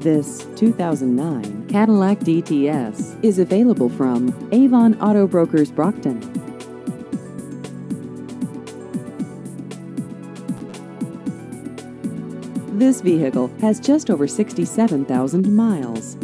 This 2009 Cadillac DTS is available from Avon Auto Brokers Brockton. This vehicle has just over 67,000 miles.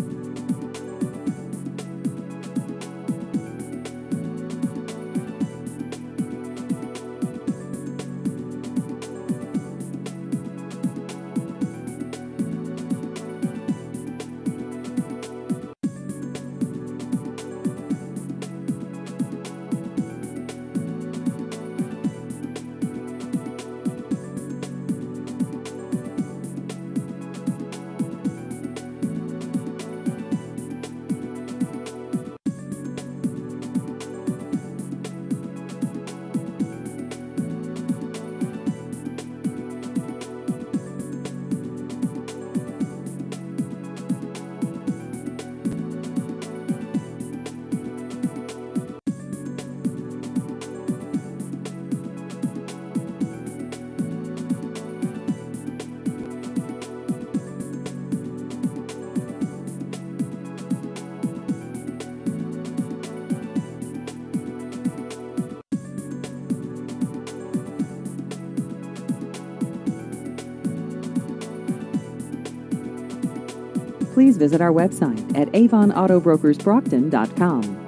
Please visit our website at avonautobrokersbrockton.com.